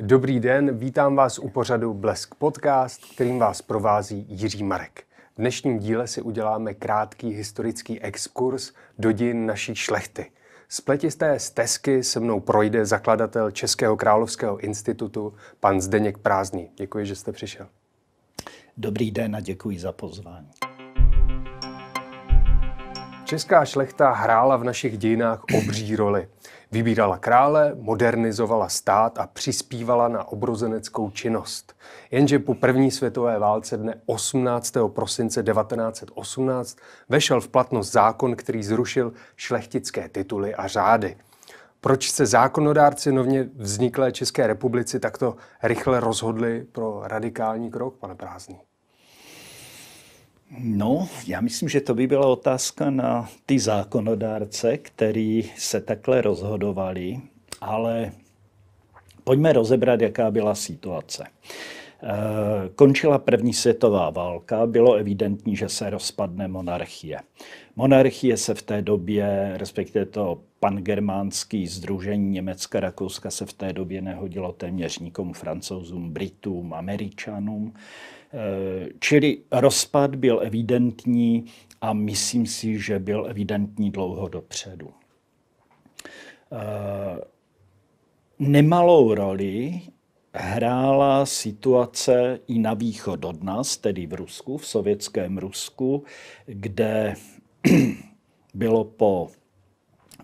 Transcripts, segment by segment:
Dobrý den, vítám vás u pořadu Blesk Podcast, kterým vás provází Jiří Marek. V dnešním díle si uděláme krátký historický exkurs do dějin naší šlechty. Spletisté stezky se mnou projde zakladatel Českého královského institutu, pan Zdeněk Prázdný. Děkuji, že jste přišel. Dobrý den a děkuji za pozvání. Česká šlechta hrála v našich dějinách obří roli. Vybírala krále, modernizovala stát a přispívala na obrozeneckou činnost. Jenže po první světové válce dne 18. prosince 1918 vešel v platnost zákon, který zrušil šlechtické tituly a řády. Proč se zákonodárci novně vzniklé České republice takto rychle rozhodli pro radikální krok, pane Prázdný? No, já myslím, že to by byla otázka na ty zákonodárce, který se takhle rozhodovali, ale pojďme rozebrat, jaká byla situace. Eh, končila první světová válka, bylo evidentní, že se rozpadne monarchie. Monarchie se v té době, respektive to pangermánský združení Německa, Rakouska se v té době nehodilo téměř nikomu, francouzům, Britům, Američanům. Eh, čili rozpad byl evidentní a myslím si, že byl evidentní dlouho dopředu. Eh, nemalou roli hrála situace i na východ od nás, tedy v Rusku, v sovětském Rusku, kde bylo po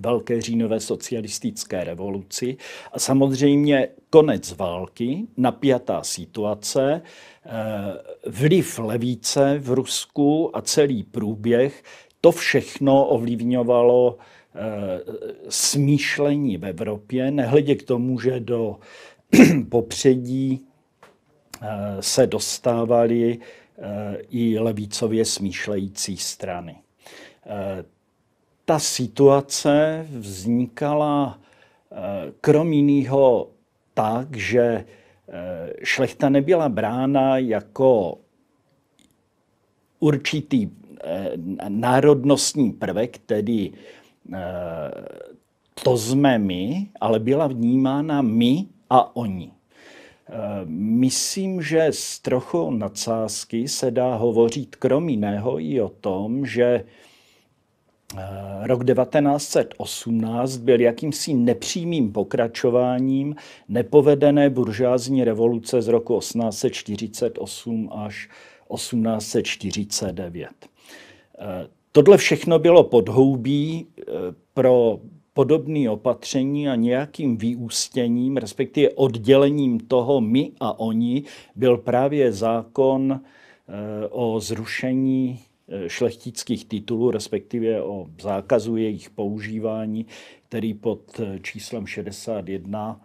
Velké říjnové socialistické revoluci. A samozřejmě konec války, napjatá situace, eh, vliv levíce v Rusku a celý průběh, to všechno ovlivňovalo eh, smýšlení v Evropě, nehledě k tomu, že do popředí eh, se dostávaly i levicově smýšlející strany ta situace vznikala eh, krom jiného tak, že eh, šlechta nebyla brána jako určitý eh, národnostní prvek, tedy to jsme my, ale byla vnímána my a oni. Myslím, že z trochu nadsázky se dá hovořit krom jiného i o tom, že Eh, rok 1918 byl jakýmsi nepřímým pokračováním nepovedené buržázní revoluce z roku 1848 až 1849. Eh, tohle všechno bylo podhoubí eh, pro podobné opatření a nějakým vyústěním, respektive oddělením toho my a oni, byl právě zákon o zrušení Eh, šlechtických titulů, respektive o zákazu jejich používání, který pod eh, číslem 61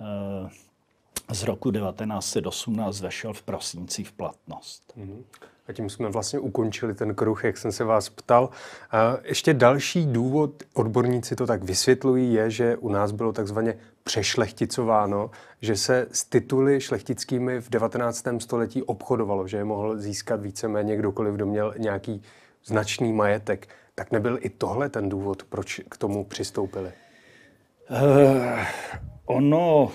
eh, z roku 1918 vešel v prosinci v platnost. Mm-hmm. A tím jsme vlastně ukončili ten kruh, jak jsem se vás ptal. A ještě další důvod, odborníci to tak vysvětlují, je, že u nás bylo takzvaně přešlechticováno, že se s tituly šlechtickými v 19. století obchodovalo, že je mohl získat víceméně kdokoliv, kdo měl nějaký značný majetek. Tak nebyl i tohle ten důvod, proč k tomu přistoupili? Uh, ono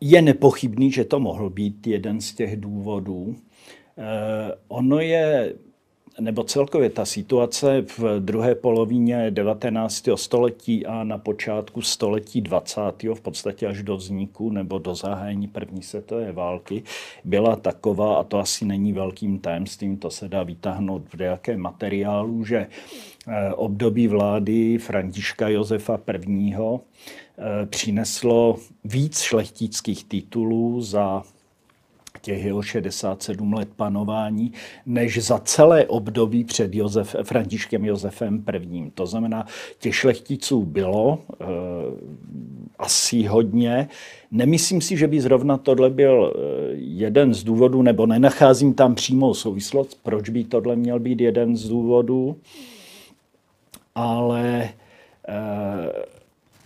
je nepochybný, že to mohl být jeden z těch důvodů. Eh, ono je, nebo celkově ta situace v druhé polovině 19. století a na počátku století 20. v podstatě až do vzniku nebo do zahájení první světové války byla taková, a to asi není velkým tajemstvím, to se dá vytáhnout v nějakém materiálu, že eh, období vlády Františka Josefa I Eh, přineslo víc šlechtických titulů za těch jeho 67 let panování, než za celé období před Josef, Františkem Josefem I. To znamená, těch šlechticů bylo e, asi hodně. Nemyslím si, že by zrovna tohle byl eh, jeden z důvodů, nebo nenacházím tam přímou souvislost, proč by tohle měl být jeden z důvodů, ale e,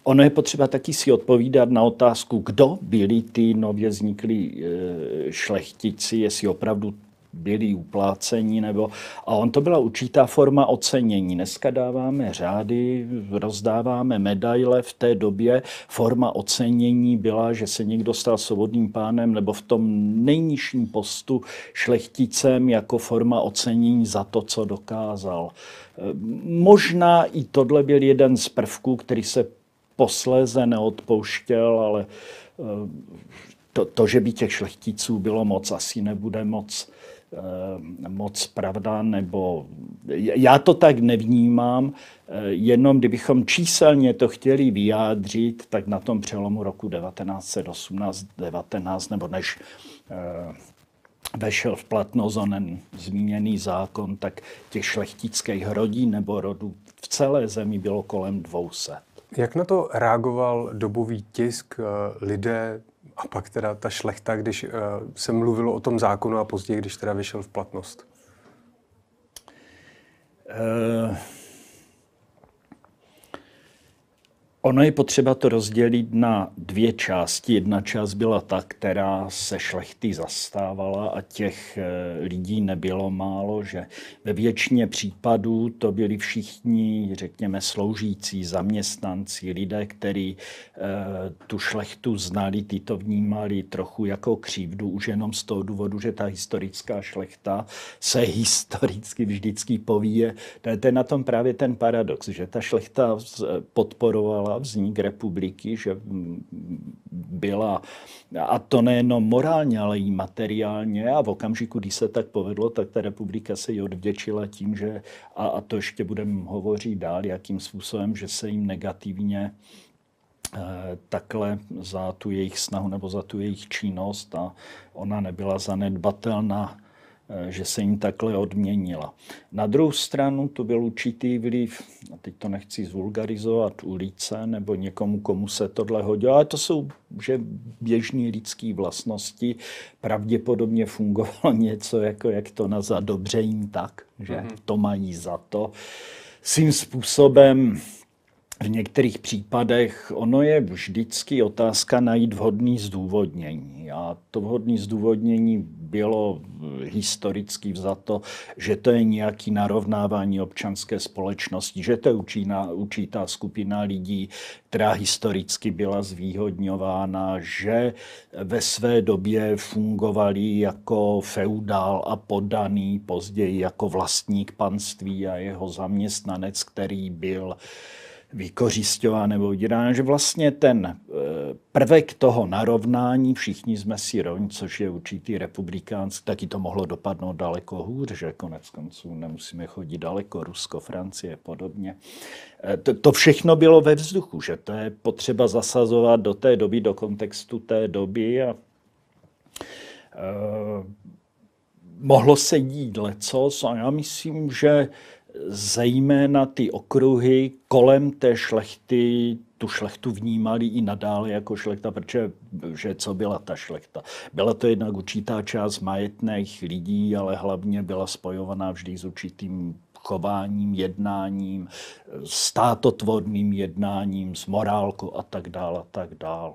Ono je potřeba taky si odpovídat na otázku, kdo byli ty nově vzniklí e, šlechtici, jestli opravdu byli uplácení, nebo, a on to byla určitá forma ocenění. Dneska dáváme řády, rozdáváme medaile, v té době forma ocenění byla, že se někdo stal svobodným pánem nebo v tom nejnižším postu šlechticem jako forma ocenění za to, co dokázal. Možná i tohle byl jeden z prvků, který se posléze neodpouštěl, ale eh, to, to, že by těch šlechticů bylo moc, asi nebude moc, eh, moc pravda, nebo já to tak nevnímám, eh, jenom kdybychom číselně to chtěli vyjádřit, tak na tom přelomu roku 1918-19, nebo než vešel v platnost onen zmíněný zákon, tak těch šlechtických rodin nebo rodů v celé zemi bylo kolem 200. Jak na to reagoval dobový tisk, eh, lidé a pak teda ta šlechta, když eh, se mluvilo o tom zákonu a později, když teda vyšel v platnost? Uh... Ono je potřeba to rozdělit na dvě části. Jedna část byla ta, která se šlechty zastávala a těch eh, lidí nebylo málo, že ve většině případů to byli všichni, řekněme, sloužící, zaměstnanci, lidé, kteří eh, tu šlechtu znali, ty to vnímali trochu jako křivdu, už jenom z toho důvodu, že ta historická šlechta se historicky vždycky povíje. To je na tom právě ten paradox, že ta šlechta podporovala vznik republiky, že byla, a to nejenom morálně, ale i materiálně. A v okamžiku, kdy se tak povedlo, tak ta republika se ji odvděčila tím, že, a, a to ještě budeme hovořit dál, jakým způsobem, že se jim negativně eh, takhle za tu jejich snahu nebo za tu jejich činnost a ona nebyla zanedbatelná že se jim takhle odměnila. Na druhou stranu to byl určitý vliv, a teď to nechci zvulgarizovat, ulice nebo někomu, komu se tohle hodilo, ale to jsou že běžní lidské vlastnosti. Pravděpodobně fungovalo něco, jako jak to nazvat, dobře jim tak, že mm-hmm. to mají za to. Svým způsobem v některých případech ono je vždycky otázka najít vhodný zdůvodnění. A to vhodné zdůvodnění bylo historicky vzato, že to je nějaký narovnávání občanské společnosti, že to je určitá, určitá skupina lidí, která historicky byla zvýhodňována, že ve své době fungovali jako feudál a podaný, později jako vlastník panství a jeho zaměstnanec, který byl vykořišťován nebo vydírán, že vlastně ten eh, prvek toho narovnání, všichni jsme si rovni, což je určitý republikánský, taky to mohlo dopadnout daleko hůř, že konec konců nemusíme chodit daleko, Rusko, Francie podobně. Eh, to, to všechno bylo ve vzduchu, že to je potřeba zasazovat do té doby, do kontextu té doby a uh, mohlo se dít lecos a já myslím, že zejména ty okruhy kolem té šlechty tu šlechtu vnímali i nadále jako šlechta, protože že co byla ta šlechta. Byla to jednak určitá část majetných lidí, ale hlavně byla spojovaná vždy s určitým chováním, jednáním, státotvorným jednáním, s morálkou a tak dále a tak dále.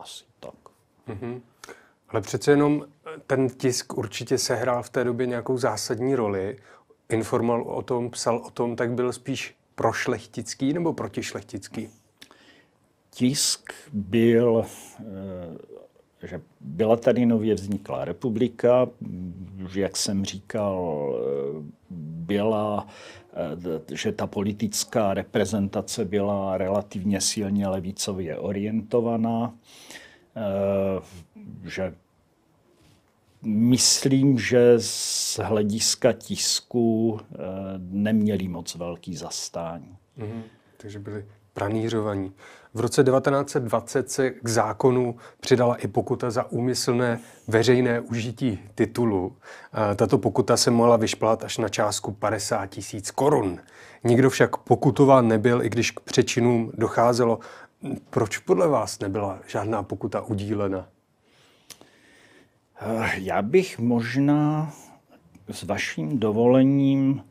Asi tak. Mm-hmm. Ale přece jenom ten tisk určitě sehrál v té době nějakou zásadní roli informoval o tom, psal o tom, tak byl spíš prošlechtický nebo protišlechtický? Tisk byl, eh, že byla tady nově vzniklá republika, jak jsem říkal, eh, byla, eh, že ta politická reprezentace byla relativně silně levicově orientovaná, že Myslím, že z hlediska tisku eh, neměli moc velký zastání. Mm-hmm. Takže byli pranířovaní. V roce 1920 se k zákonu přidala i pokuta za úmyslné veřejné užití titulu. Eh, tato pokuta se mohla vyšplat až na částku 50 tisíc korun. Nikdo však pokutován nebyl, i když k přečinům docházelo. Proč podle vás nebyla žádná pokuta udílena? Eh, já bych možná s vaším dovolením,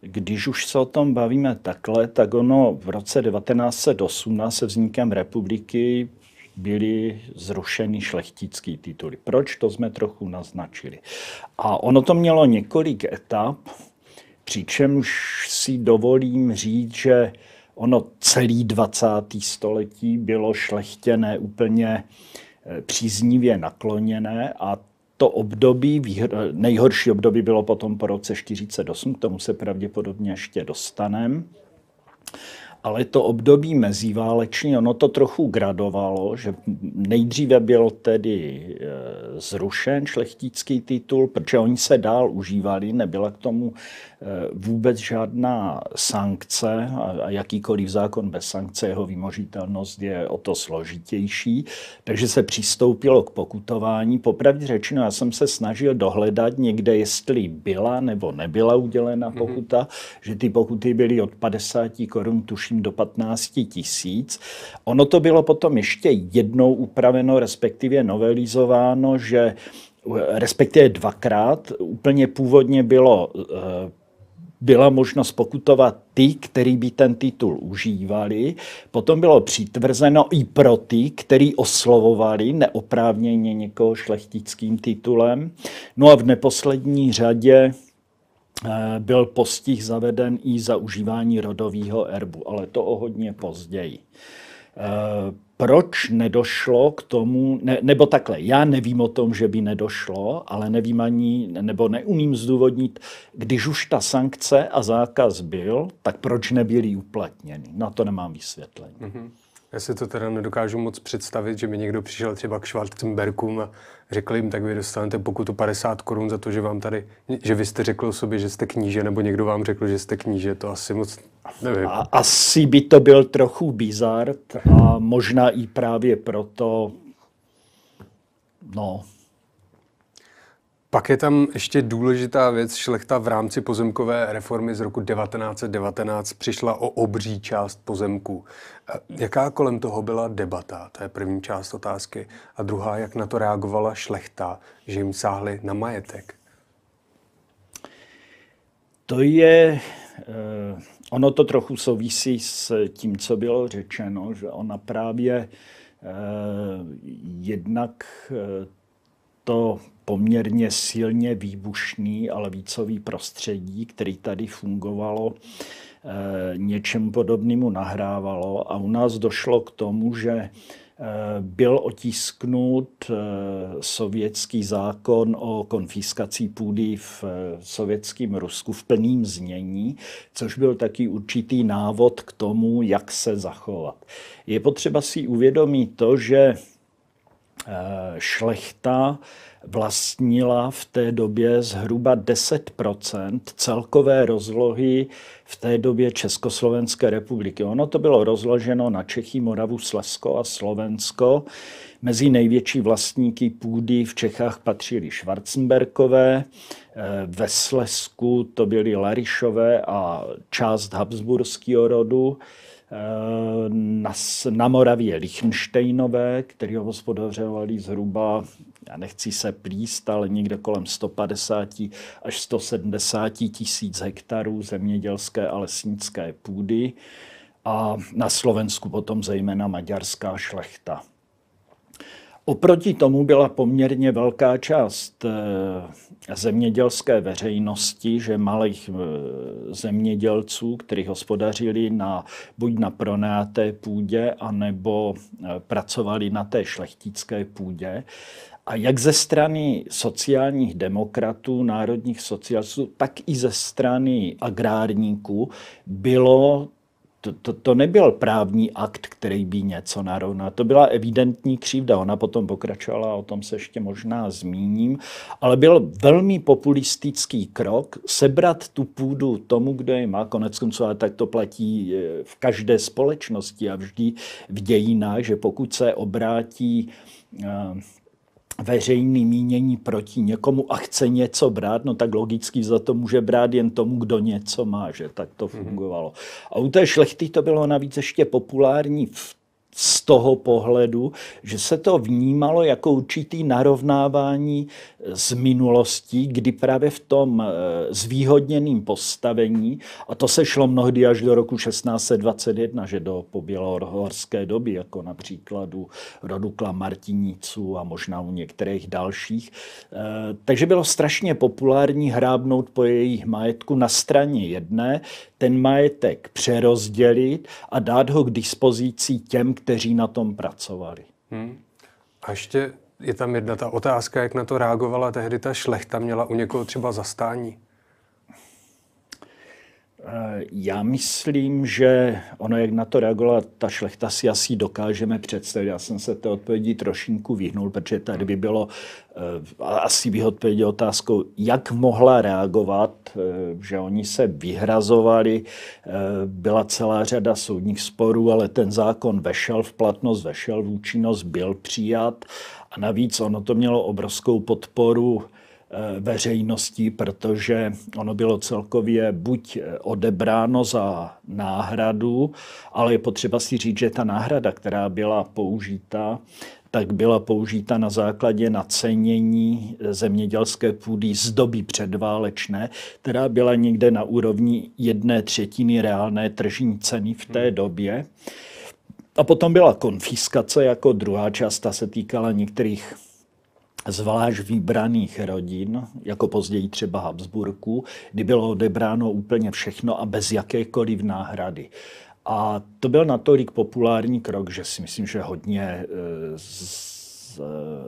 když už se o tom bavíme takhle, tak ono v roce 1918 se vznikem republiky byly zrušeny šlechtické tituly. Proč? To jsme trochu naznačili. A ono to mělo několik etap, přičemž si dovolím říct, že ono celý 20. století bylo šlechtěné úplně příznivě nakloněné a to období, nejhorší období bylo potom po roce 48, k tomu se pravděpodobně ještě dostaneme ale to období meziválečný, ono to trochu gradovalo, že nejdříve byl tedy e, zrušen šlechtický titul, protože oni se dál užívali, nebyla k tomu e, vůbec žádná sankce a jakýkoliv zákon bez sankce, jeho vymožitelnost je o to složitější, takže se přistoupilo k pokutování. Popravdě řečeno, já jsem se snažil dohledat někde, jestli byla nebo nebyla udělena mhm. pokuta, mm-hmm. že ty pokuty byly od 50 korun, tuším tuším do 15 tisíc. Ono to bylo potom ještě jednou upraveno, respektive novelizováno, že respektive dvakrát. Úplně původně bylo eh, byla možnost pokutovat ty, kteří by ten titul užívali. Potom bylo přitvrzeno i pro ty, kteří oslovovali neoprávněně někoho šlechtickým titulem. No a v neposlední řadě byl postih zaveden i za užívání rodového erbu, ale to o hodně později. Eh, proč nedošlo k tomu, ne, nebo takhle, já nevím o tom, že by nedošlo, ale nevím ani, nebo neumím zdůvodnit, když už ta sankce a zákaz byl, tak proč nebyly uplatněny? Na to nemám vysvětlení. Mm-hmm. Já si to teda nedokážu moc představit, že by někdo přišel třeba k Schwarzenbergům a řekl jim, tak vy dostanete pokutu 50 korun za to, že vám tady, že vy jste řekl o sobě, že jste kníže, nebo někdo vám řekl, že jste kníže, to asi moc nevím. A, asi by to byl trochu bizart a možná i právě proto, no, pak je tam ještě důležitá věc. Šlechta v rámci pozemkové reformy z roku 1919 přišla o obří část pozemků. Jaká kolem toho byla debata? To je první část otázky. A druhá, jak na to reagovala šlechta, že jim sáhli na majetek? To je... Eh, ono to trochu souvisí s tím, co bylo řečeno, že ona právě eh, jednak eh, to poměrně silně výbušný a levicový prostředí, který tady fungovalo, eh, něčem podobnému nahrávalo a u nás došlo k tomu, že eh, byl otisknut eh, sovětský zákon o konfiskací půdy v sovětském Rusku v plném znění, což byl taky určitý návod k tomu, jak se zachovat. Je potřeba si uvědomit to, že šlechta vlastnila v té době zhruba 10% celkové rozlohy v té době Československé republiky. Ono to bylo rozloženo na Čechy, Moravu, Slezsko a Slovensko. Mezi největší vlastníky půdy v Čechách patřili Schwarzenberkové, eh, ve Slezsku to byli Larišové a část Habsburského rodu. Eh, na, na Moravě Lichtensteinové, který ho hospodařovali zhruba, já nechci se plíst, ale někde kolem 150 až 170 tisíc hektarů zemědělské a lesnické půdy a na Slovensku potom zejména maďarská šlechta. Oproti tomu byla poměrně velká část eh, zemědělské veřejnosti, že malých eh, zemědělců, kteří hospodařili na, buď na pronáté půdě, anebo eh, pracovali na té šlechtické půdě. A jak ze strany sociálních demokratů, národních socialistů, tak i ze strany agrárníků bylo to, to, to nebyl právní akt, který by něco narovnal. To byla evidentní křivda. Ona potom pokračovala, o tom se ještě možná zmíním, ale byl velmi populistický krok sebrat tu půdu tomu, kdo ji má. Konec konců, ale tak to platí eh, v každé společnosti a vždy v dějinách, že pokud se obrátí uh, veřejný mínění proti někomu a chce něco brát, no tak logicky za to může brát jen tomu, kdo něco má, že tak to mhm. fungovalo. A u té šlechty to bylo navíc ještě populární v z toho pohledu, že se to vnímalo jako určitý narovnávání z minulostí, kdy právě v tom eh, zvýhodněném postavení, a to se šlo mnohdy až do roku 1621, že do pobělohorské doby, jako například u rodu Klamartiníců a možná u některých dalších. Eh, takže bylo strašně populární hrábnout po jejich majetku na straně jedné, ten majetek přerozdělit a dát ho k dispozici těm, kteří na tom pracovali. Hmm. A ještě je tam jedna ta otázka, jak na to reagovala tehdy ta šlechta, měla u někoho třeba zastání? Eh, já myslím, že ono, jak na to reagovala ta šlechta, si asi dokážeme představit. Já jsem se té odpovědi trošinku vyhnul, protože tady by bylo, eh, asi bych odpověděl otázkou, jak mohla reagovat, eh, že oni se vyhrazovali, byla celá řada soudních sporů, ale ten zákon vešel v platnost, vešel v účinnost, byl přijat a navíc ono to mělo obrovskou podporu veřejností, protože ono bylo celkově buď eh, odebráno za náhradu, ale je potřeba si říct, že ta náhrada, která byla použita, tak byla použita na základě nacenění zemědělské půdy z doby předválečné, která byla někde na úrovni jedné třetiny reálné tržní ceny v té hmm. době. A potom byla konfiskace jako druhá část, ta se týkala některých zvlášť vybraných rodin, jako později třeba Habsburků, kdy bylo odebráno úplně všechno a bez jakékoliv náhrady. A to byl natolik populární krok, že si myslím, že hodně e, z,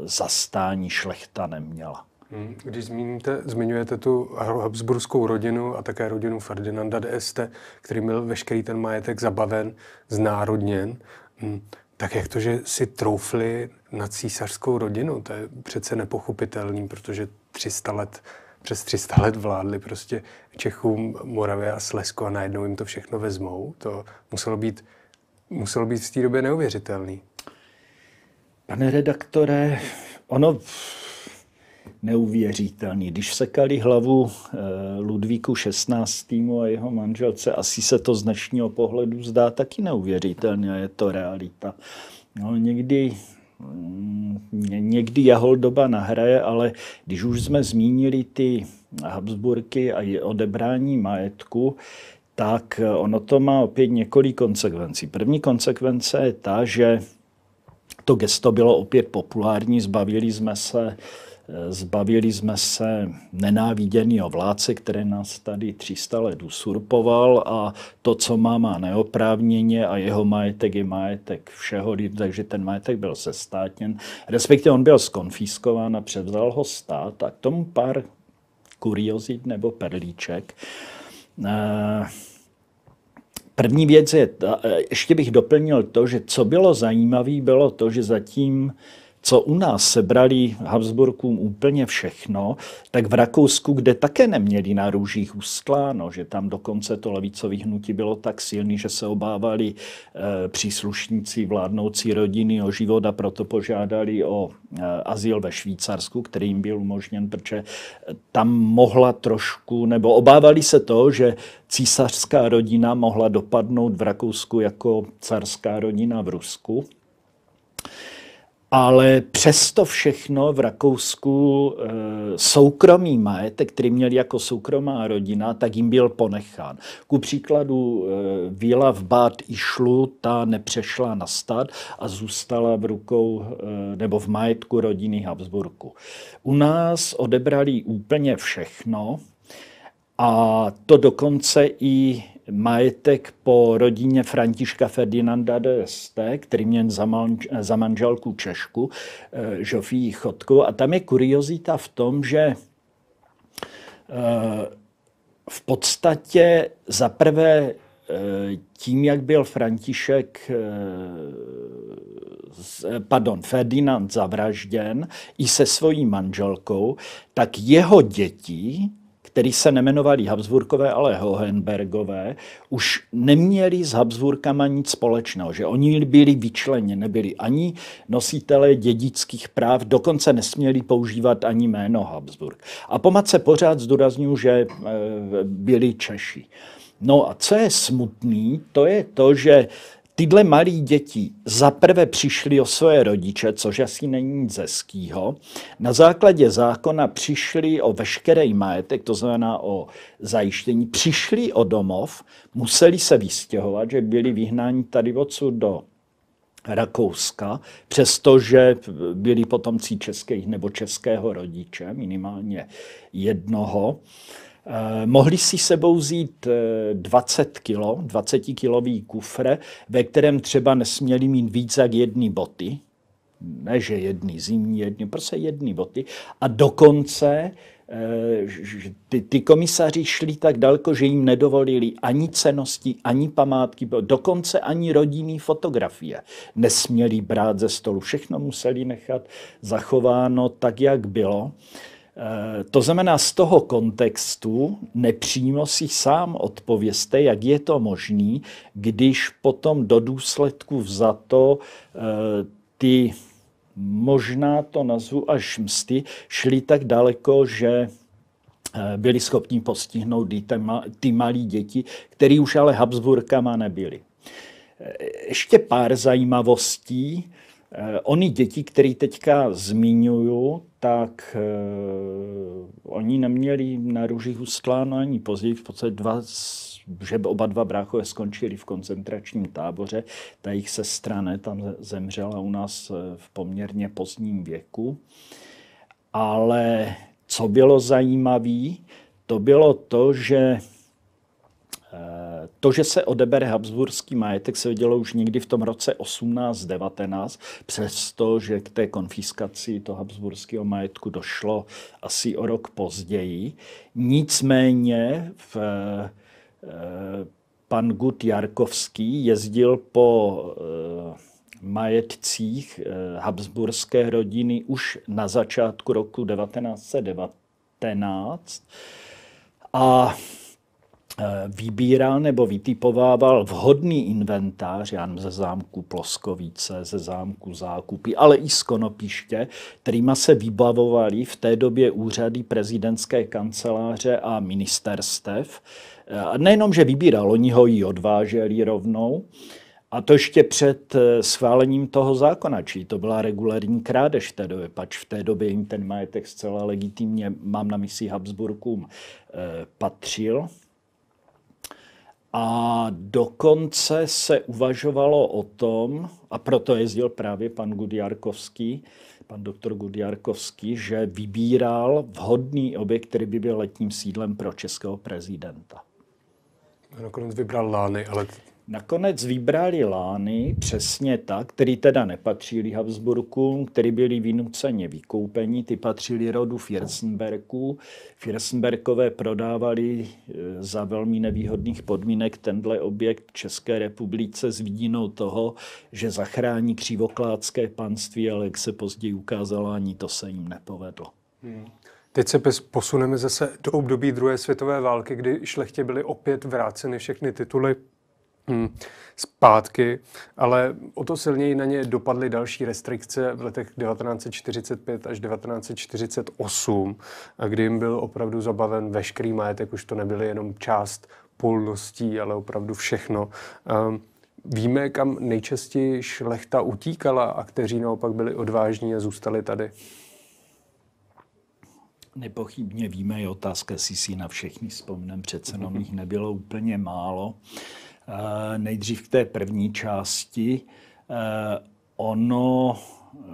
zastání šlechta neměla. Hmm, když zmíníte, zmiňujete tu habsburskou rodinu a také rodinu Ferdinanda d'Este, který byl veškerý ten majetek zabaven, znárodněn, hmm, tak jak to, že si troufli na císařskou rodinu, to je přece nepochopitelný, protože 300 let, přes 300 let vládli prostě Čechům, Moravě a Slesku a najednou jim to všechno vezmou. To muselo být, muselo být v té době neuvěřitelný. Pane redaktore, ono neuvěřitelný. Když sekali hlavu eh, Ludvíku 16. a jeho manželce, asi se to z dnešního pohledu zdá taky neuvěřitelně a je to realita. No, někdy někdy doba nahraje, ale když už jsme zmínili ty Habsburky a odebrání majetku, tak ono to má opět několik konsekvencí. První konsekvence je ta, že to gesto bylo opět populární, zbavili jsme se Zbavili jsme se nenáviděného vládce, který nás tady 300 let usurpoval a to, co má, má neoprávněně a jeho majetek je majetek všeho, takže ten majetek byl sestátněn. Respektive on byl skonfiskován a převzal ho stát a k tomu pár kuriozit nebo perlíček. Eh, první věc je, ještě bych doplnil to, že co bylo zajímavé, bylo to, že zatím co u nás sebrali Habsburkům úplně všechno, tak v Rakousku, kde také neměli na růžích ustláno, že tam dokonce to levicové hnutí bylo tak silný, že se obávali e, příslušníci vládnoucí rodiny o život a proto požádali o e, azyl ve Švýcarsku, který jim byl umožněn, protože tam mohla trošku, nebo obávali se to, že císařská rodina mohla dopadnout v Rakousku jako carská rodina v Rusku. Ale přesto všechno v Rakousku e, soukromý majetek, který měl jako soukromá rodina, tak jim byl ponechán. Ku příkladu e, víla v Bad Išlu, ta nepřešla na stát a zůstala v rukou e, nebo v majetku rodiny Habsburku. U nás odebrali úplně všechno, a to dokonce i majetek po rodině Františka Ferdinanda de Ste, který měl za, manž, za manželku Češku, eh, Žofii Chodku. A tam je kuriozita v tom, že eh, v podstatě zaprvé eh, tím, jak byl František, pardon, Ferdinand zavražděn i se svojí manželkou, tak jeho děti který se nemenovali Habsburkové, ale Hohenbergové, už neměli s Habsburkama nic společného, že oni byli vyčleněni, nebyli ani nositelé dědických práv, dokonce nesměli používat ani jméno Habsburg. A po matce pořád zdůraznuju, že e, byli Češi. No a co je smutný, to je to, že tyhle malí děti zaprvé přišli o své rodiče, což asi není nic hezkýho. Na základě zákona přišli o veškerý majetek, to znamená o zajištění, přišli o domov, museli se vystěhovat, že byli vyhnáni tady odsud do Rakouska, přestože byli potomcí českých nebo českého rodiče, minimálně jednoho. Eh, mohli si sebou vzít 20 kg, 20 kilový kufr, ve kterém třeba nesměli mít víc jak jedny boty, ne že jedny zimní, jedny, prostě jedny boty. A dokonce eh, ty, ty komisaři šli tak daleko, že jim nedovolili ani cenosti, ani památky, dokonce ani rodinný fotografie nesměli brát ze stolu. Všechno museli nechat zachováno tak, jak bylo. Eh, to znamená, z toho kontextu nepřímo si sám odpověste, jak je to možné, když potom do důsledku vzato eh, ty, možná to nazvu až msty, šly tak daleko, že eh, byli schopni postihnout ty malí děti, které už ale Habsburkama nebyly. Ještě pár zajímavostí. Eh, Ony děti, které teďka zmiňuju, tak uh, oni neměli na růžích ustláno ani později, v podstatě dva, že oba dva bráchové skončili v koncentračním táboře. Ta jejich sestra ne, tam zemřela u nás eh, v poměrně pozdním věku. Ale co bylo zajímavé, to bylo to, že to, že se odebere habsburský majetek, se dělo už někdy v tom roce 1819, přesto, že k té konfiskaci toho habsburského majetku došlo asi o rok později. Nicméně v, eh, pan Gut Jarkovský jezdil po eh, majetcích eh, habsburské rodiny už na začátku roku 1919 a vybíral nebo vytipovával vhodný inventář, já ze zámku Ploskovice, ze zámku Zákupy, ale i z Konopiště, kterýma se vybavovali v té době úřady prezidentské kanceláře a ministerstev. Eh, a nejenom, že vybíral, oni ho i odváželi rovnou, a to ještě před eh, schválením toho zákona, či to byla regulární krádež v té době, pač v té době jim ten majetek zcela legitimně, mám na mysli Habsburkům, patřil. A dokonce se uvažovalo o tom, a proto jezdil právě pan Gudjarkovský, pan doktor Gudjarkovský, že vybíral vhodný objekt, který by byl letním sídlem pro českého prezidenta. Nakonec vybral Lány, ale Nakonec vybrali Lány přesně tak, který teda nepatřili Habsburkům, který byli vynuceně vykoupeni, ty patřili rodu Fürstenbergů. Fürstenbergové prodávali e, za velmi nevýhodných podmínek tenhle objekt České republice s vidinou toho, že zachrání křivokládské panství, ale jak se později ukázalo, ani to se jim nepovedlo. Hmm. Teď se posuneme zase do období druhé světové války, kdy šlechtě byly opět vráceny všechny tituly hmm, zpátky, ale o to silněji na ně dopadly další restrikce v letech 1945 až 1948, kdy jim byl opravdu zabaven veškerý majetek, už to nebyly jenom část polností, ale opravdu všechno. Um, Víme, kam nejčastěji šlechta utíkala a kteří naopak byli odvážní a zůstali tady? Nepochybně víme, je otázka, jestli si na všechny vzpomnem, přece jenom jich nebylo úplně málo. Nejdřív k té první části. Eh, ono, eh,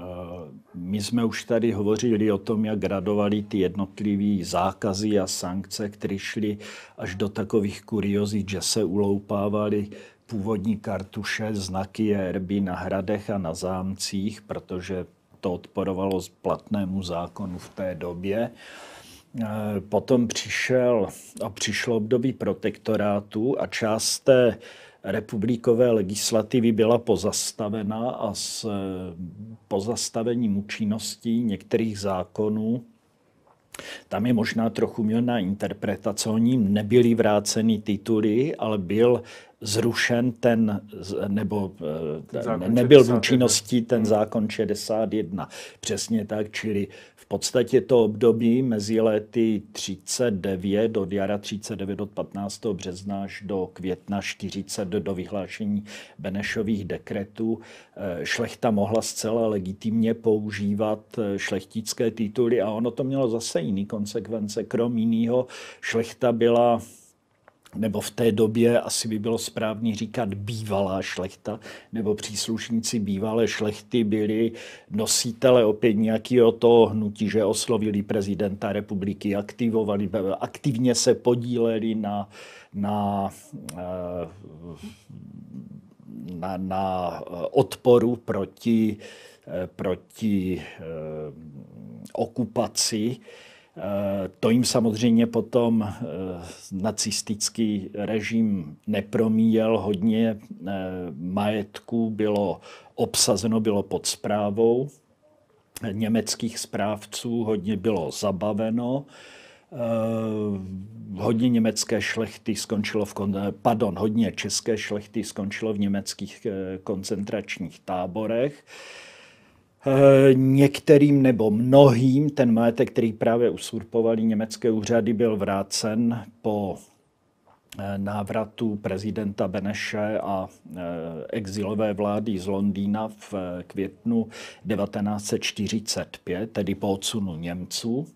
my jsme už tady hovořili o tom, jak gradovali ty jednotlivé zákazy a sankce, které šly až do takových kuriozit, že se uloupávali původní kartuše, znaky erby na hradech a na zámcích, protože to odporovalo platnému zákonu v té době. Eh, potom přišel a přišlo období protektorátu a část té republikové legislativy byla pozastavena a s eh, pozastavením účinností některých zákonů tam je možná trochu milná interpretace. Oni nebyly vráceny tituly, ale byl zrušen ten, nebo ten nebyl v účinnosti ten hmm. zákon 61. Přesně tak, čili v podstatě to období mezi lety 39 od jara 39 od 15. března až do května 40 do vyhlášení Benešových dekretů eh, šlechta mohla zcela legitimně používat eh, šlechtické tituly a ono to mělo zase jiný konsekvence. Krom jiného šlechta byla nebo v té době asi by bylo správně říkat bývalá šlechta, nebo příslušníci bývalé šlechty byli nositele opět nějakého toho hnutí, že oslovili prezidenta republiky, aktivovali, aktivně se podíleli na, na, eh, na, na odporu proti, eh, proti eh, okupaci to jim samozřejmě potom eh, nacistický režim nepromíjel. Hodně eh, majetku bylo obsazeno, bylo pod zprávou německých správců, hodně bylo zabaveno. Hodně německé šlechty skončilo v, pardon, hodně české šlechty skončilo v německých koncentračních táborech. Eh, některým nebo mnohým ten majetek, který právě usurpovali německé úřady, byl vrácen po eh, návratu prezidenta Beneše a eh, exilové vlády z Londýna v květnu 1945, tedy po odsunu Němců.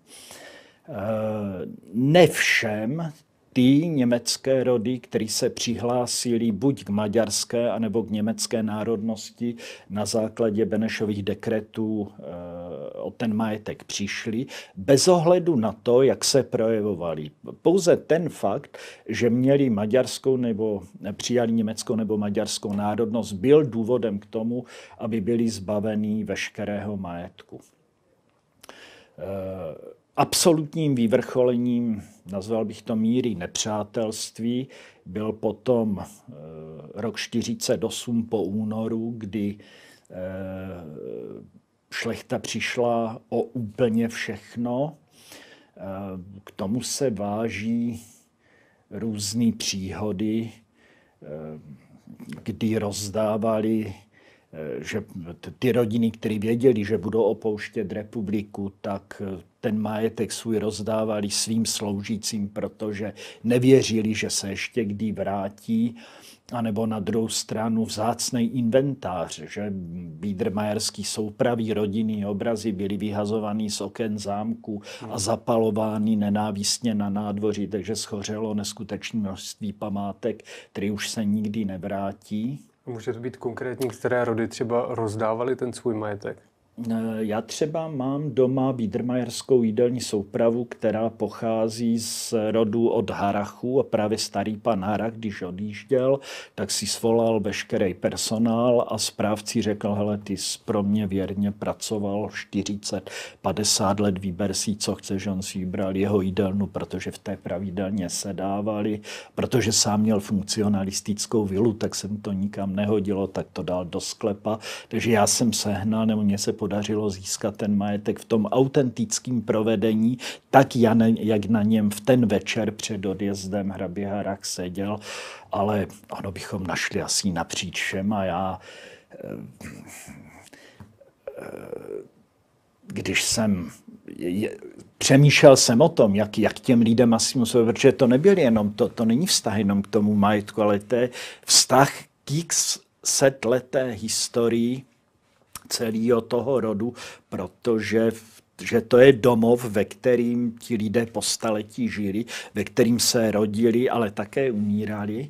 Ne všem ty německé rody, které se přihlásili buď k maďarské, anebo k německé národnosti na základě Benešových dekretů e, o ten majetek přišli, bez ohledu na to, jak se projevovali. Pouze ten fakt, že měli maďarskou nebo přijali německou nebo maďarskou národnost, byl důvodem k tomu, aby byli zbavení veškerého majetku. E, absolutním vyvrcholením, nazval bych to míry nepřátelství, byl potom eh, rok 48 po únoru, kdy eh, šlechta přišla o úplně všechno. Eh, k tomu se váží různé příhody, kdy rozdávali že ty rodiny, které věděli, že budou opouštět republiku, tak ten majetek svůj rozdávali svým sloužícím, protože nevěřili, že se ještě kdy vrátí, anebo na druhou stranu vzácný inventář, že bídrmajerský soupraví rodinný obrazy byly vyhazovaný z oken zámku a zapalovány nenávistně na nádvoří, takže schořelo neskutečné množství památek, které už se nikdy nevrátí. Může to být konkrétní, které rody třeba rozdávali ten svůj majetek? Eh, já třeba mám doma Biedermajerskou jídelní soupravu, která pochází z rodu od Harachu a právě starý pan Harach, když odjížděl, tak si svolal veškerý personál a správci řekl, hele, ty jsi pro mě věrně pracoval 40, 50 let, vyber si, co chceš, on si vybral jeho jídelnu, protože v té pravidelně se dávali, protože sám měl funkcionalistickou vilu, tak jsem to nikam nehodilo, tak to dal do sklepa, takže já jsem sehnal, nebo mě se podařilo získat ten majetek v tom autentickém provedení, tak jak na něm v ten večer před odjezdem hrabě Harach seděl, ale ono bychom našli asi napříč všem a já eh, eh, když jsem přemýšlel jsem o tom, jak, jak těm lidem asi musel, protože to nebyl jenom, to, to není vztah jenom k tomu majetku, ale to je vztah k x set leté historii celého toho rodu, protože že to je domov, ve kterým ti lidé po staletí žili, ve kterým se rodili, ale také umírali.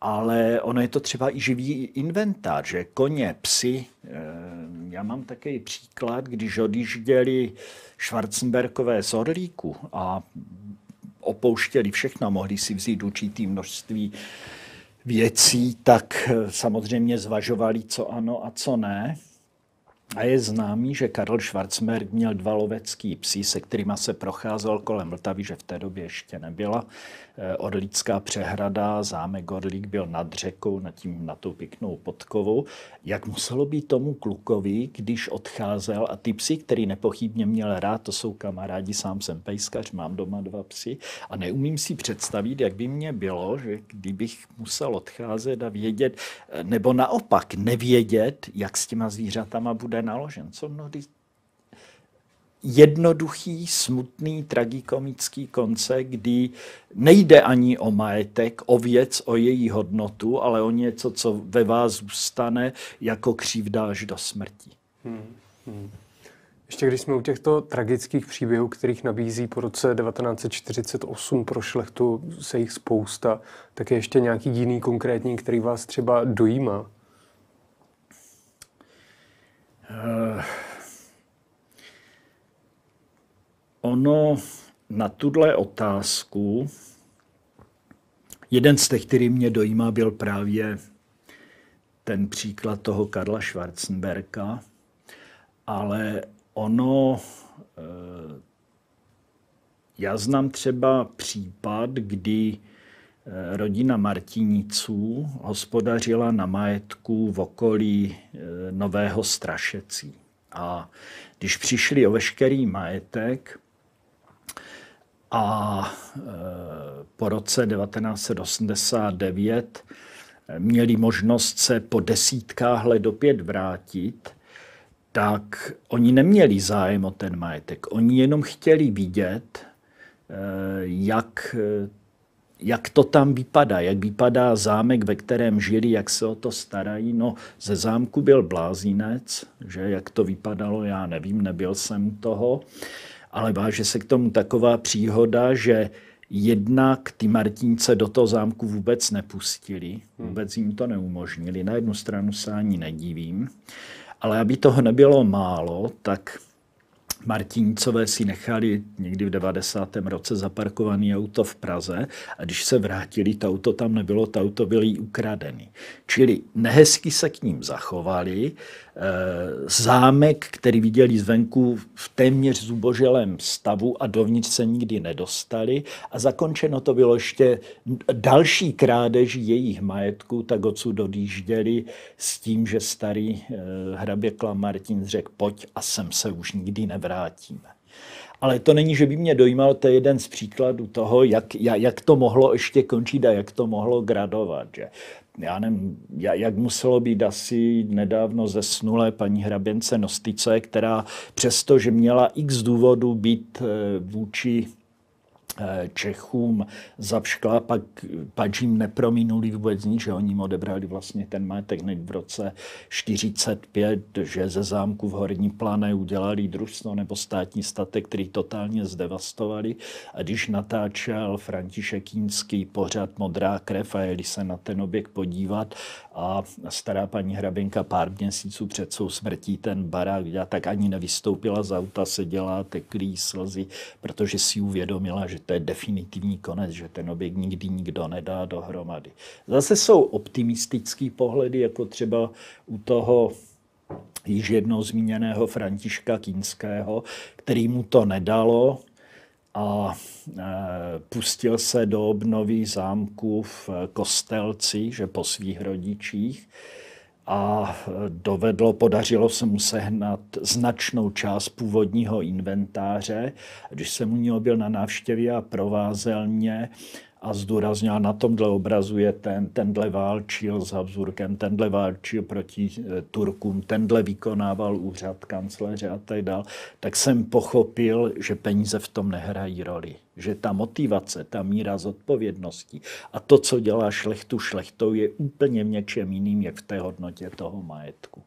Ale ono je to třeba i živý inventář, že koně, psy. Eh, já mám takový příklad, když odjížděli Schwarzenbergové z Orlíku a opouštěli všechno, mohli si vzít určitý množství věcí, tak samozřejmě zvažovali, co ano a co ne. A je známý, že Karl Schwarzberg měl dva lovecký psy, se kterými se procházel kolem Vltavy, že v té době ještě nebyla. Eh, Orlická přehrada, zámek Orlík byl nad řekou, nad, tím, na tou pěknou podkovou. Jak muselo být tomu klukovi, když odcházel a ty psy, který nepochybně měl rád, to jsou kamarádi, sám jsem pejskař, mám doma dva psy a neumím si představit, jak by mě bylo, že kdybych musel odcházet a vědět, eh, nebo naopak nevědět, jak s těma zvířatama bude naložen. Co mnohdy jednoduchý, smutný, tragikomický konce, kdy nejde ani o majetek, o věc, o její hodnotu, ale o něco, co ve vás zůstane jako křivda až do smrti. Hmm, hmm. Ještě když jsme u těchto tragických příběhů, kterých nabízí po roce 1948 pro šlechtu se jich spousta, tak je ještě nějaký jiný konkrétní, který vás třeba dojímá? Uh... ono na tuhle otázku, jeden z těch, který mě dojímá, byl právě ten příklad toho Karla Schwarzenberka, ale ono, eh, já znám třeba případ, kdy eh, rodina Martiniců hospodařila na majetku v okolí eh, Nového Strašecí. A když přišli o veškerý majetek, a e, po roce 1989 měli možnost se po desítkách let opět vrátit, tak oni neměli zájem o ten majetek. Oni jenom chtěli vidět, jak, jak to tam vypadá, jak vypadá zámek, ve kterém žili, jak se o to starají. No, ze zámku byl blázinec, že jak to vypadalo, já nevím, nebyl jsem toho ale váže se k tomu taková příhoda, že jednak ty Martince do toho zámku vůbec nepustili, vůbec jim to neumožnili. Na jednu stranu se ani nedivím, ale aby toho nebylo málo, tak Martincové si nechali někdy v 90. roce zaparkovaný auto v Praze a když se vrátili, to auto tam nebylo, to auto bylo ukradený. Čili nehezky se k ním zachovali, zámek, který viděli zvenku v téměř zuboželém stavu a dovnitř se nikdy nedostali. A zakončeno to bylo ještě další krádež jejich majetku, tak odsud odjížděli s tím, že starý eh, hrabě Martin řekl, pojď a sem se už nikdy nevrátíme. Ale to není, že by mě dojímal, to je jeden z příkladů toho, jak, jak to mohlo ještě končit a jak to mohlo gradovat. Že já nevím, jak muselo být asi nedávno zesnulé paní hraběnce Nostice, která přesto, že měla x důvodů být eh, vůči Čechům zapškla, pak, pak jim neprominuli vůbec nic, že oni jim odebrali vlastně ten majetek hned v roce 45, že ze zámku v Horní Plané udělali družstvo nebo státní statek, který totálně zdevastovali. A když natáčel František Kínský pořad Modrá krev a jeli se na ten objekt podívat a stará paní hrabinka pár měsíců před svou smrtí ten barák viděla, tak ani nevystoupila z auta, seděla, teklý slzy, protože si uvědomila, že to je definitivní konec, že ten objekt nikdy nikdo nedá dohromady. Zase jsou optimistický pohledy, jako třeba u toho již jednou zmíněného Františka Kínského, který mu to nedalo a e, pustil se do obnovy zámku v Kostelci, že po svých rodičích a dovedlo, podařilo se mu sehnat značnou část původního inventáře. Když jsem u něho byl na návštěvě a provázel mě, a zdůraznil, na tomhle obrazu je ten, tenhle válčil s Habsburkem, tenhle válčil proti e, Turkům, tenhle vykonával úřad kancléře a tak dál, tak jsem pochopil, že peníze v tom nehrají roli. Že ta motivace, ta míra zodpovědnosti a to, co dělá šlechtu šlechtou, je úplně v něčem jiným, jak v té hodnotě toho majetku.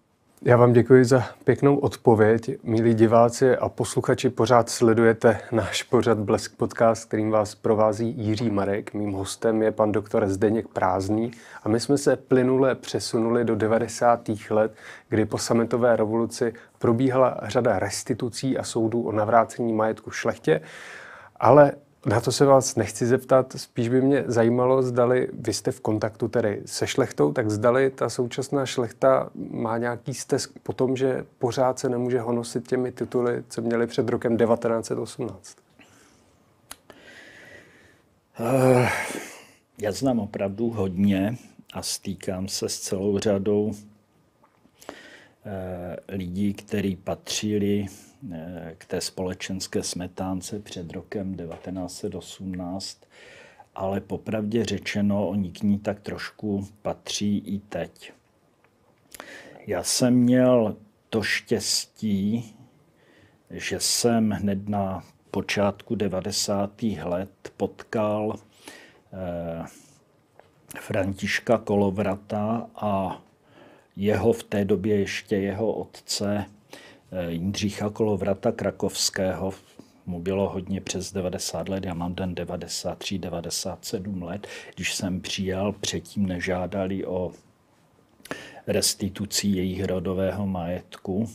Já vám děkuji za pěknou odpověď. Milí diváci a posluchači, pořád sledujete náš pořad Blesk Podcast, kterým vás provází Jiří Marek. Mým hostem je pan doktor Zdeněk Prázdný a my jsme se plynule přesunuli do 90. let, kdy po sametové revoluci probíhala řada restitucí a soudů o navrácení majetku šlechtě, ale Na to se vás nechci zeptat, spíš by mě zajímalo, zdali vy jste v kontaktu tedy se šlechtou, tak zdali ta současná šlechta má nějaký stesk po tom, že pořád se nemůže honosit těmi tituly, co měli před rokem 1918. Uh, eh, já znám opravdu hodně a stýkám se s celou řadou uh, lidí, kteří patřili Eh, k té společenské smetánce před rokem 1918, ale popravdě řečeno, oni k ní tak trošku patří i teď. Já jsem měl to štěstí, že jsem hned na počátku 90. let potkal eh, Františka Kolovrata a jeho v té době ještě jeho otce Eh, Jindřicha Kolovrata Krakovského, mu bylo hodně přes 90 let, já mám den 93, 97 let, když jsem přijal, předtím nežádali o restituci jejich rodového majetku.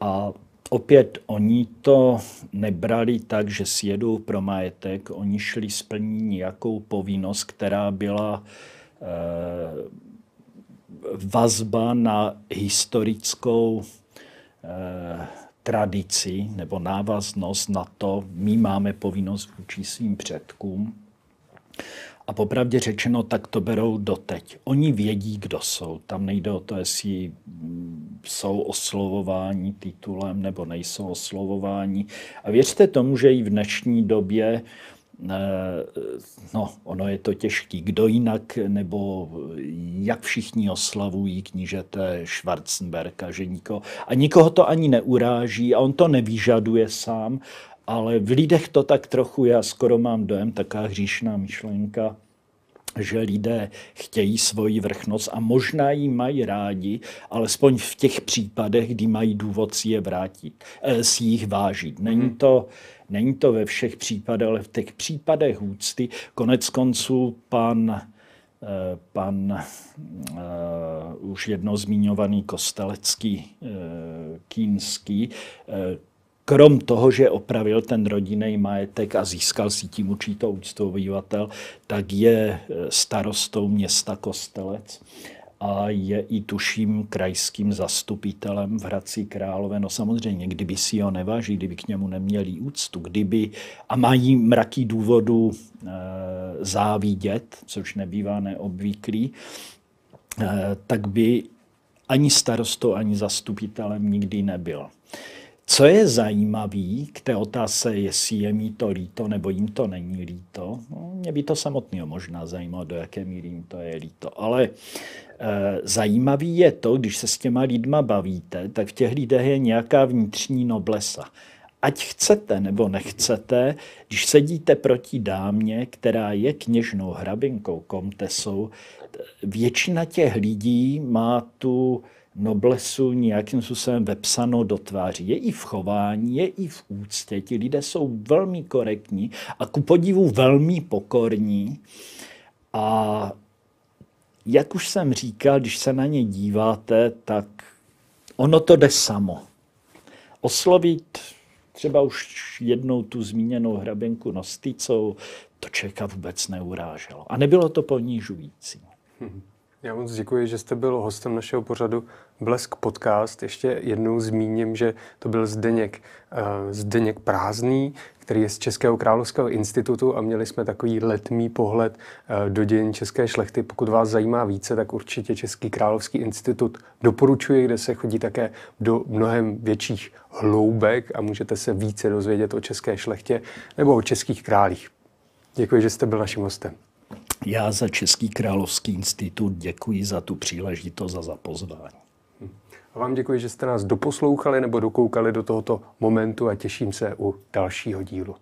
A opět oni to nebrali tak, že si jedou pro majetek, oni šli splnit nějakou povinnost, která byla e, vazba na historickou Eh, tradici nebo návaznost na to, my máme povinnost vůči svým předkům. A popravdě řečeno, tak to berou doteď. Oni vědí, kdo jsou. Tam nejde o to, jestli jsou oslovováni titulem nebo nejsou oslovováni. A věřte tomu, že i v dnešní době Eh, no, ono je to těžký. Kdo jinak, nebo jak všichni oslavují knížete Schwarzenberga, že nikoho, a nikoho to ani neuráží a on to nevyžaduje sám, ale v lidech to tak trochu, já skoro mám dojem, taká hříšná myšlenka, že lidé chtějí svoji vrchnost a možná ji mají rádi, alespoň v těch případech, kdy mají důvod si je vrátit, eh, si jich vážit. Není mhm. to, není to ve všech případech, ale v těch případech úcty. Konec konců pan eh, pan uh, už jedno zmiňovaný kostelecký uh, Kínský krom toho, že opravil ten rodinný majetek a získal si tím určitou úctu obyvatel, tak je e, starostou města Kostelec a je i tuším krajským zastupitelem v Hradci Králové. No samozřejmě, kdyby si ho neváží, kdyby k němu neměli úctu, kdyby a mají mraký důvodu e, závidět, což nebývá neobvyklý, e, tak by ani starostou, ani zastupitelem nikdy nebyl. Co je zajímavé k té otázce, jestli je mi to líto nebo jim to není líto, no, mě by to samotného možná zajímalo, do jaké míry jim to je líto. Ale e, zajímavý je to, když se s těma lidma bavíte, tak v těch lidech je nějaká vnitřní noblesa. Ať chcete nebo nechcete, když sedíte proti dámě, která je kněžnou hrabinkou, komtesou, většina těch lidí má tu noblesu nějakým způsobem vepsanou do tváří. Je i v chování, je i v úctě. Ti lidé jsou velmi korektní a ku podivu velmi pokorní. A jak už jsem říkal, když se na ně díváte, tak ono to jde samo. Oslovit třeba už jednou tu zmíněnou hrabinku Nosticou, to člověka vůbec neuráželo. A nebylo to ponižující. Hmm. Já moc děkuji, že jste byl hostem našeho pořadu Blesk podcast. Ještě jednou zmíním, že to byl Zdeněk, uh, Zdeněk Prázdný, který je z Českého královského institutu a měli jsme takový letmý pohled uh, do dějin české šlechty. Pokud vás zajímá více, tak určitě Český královský institut doporučuji, kde se chodí také do mnohem větších hloubek a můžete se více dozvědět o české šlechtě nebo o českých králích. Děkuji, že jste byl naším hostem. Já za Český královský institut děkuji za tu příležitost a za pozvání. A vám děkuji, že jste nás doposlouchali nebo dokoukali do tohoto momentu a těším se u dalšího dílu.